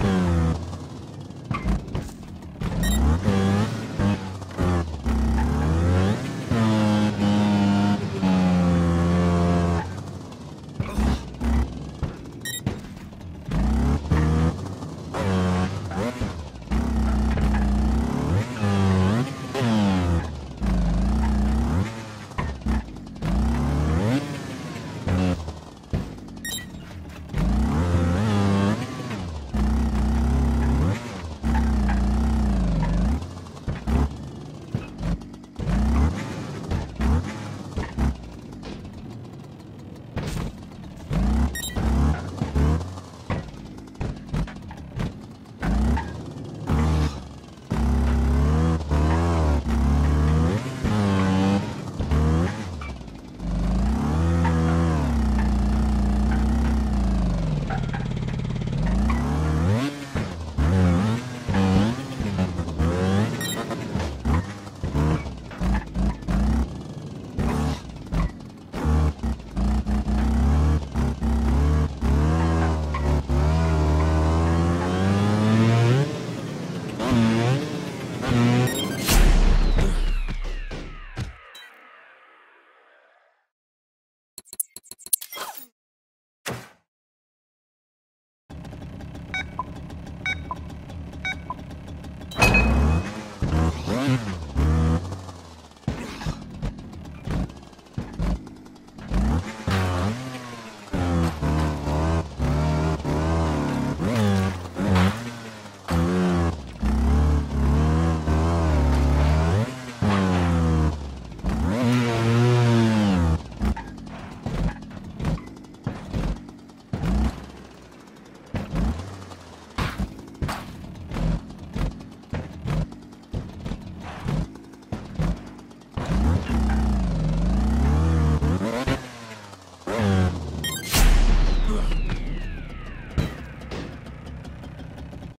mm you. Mm-hmm.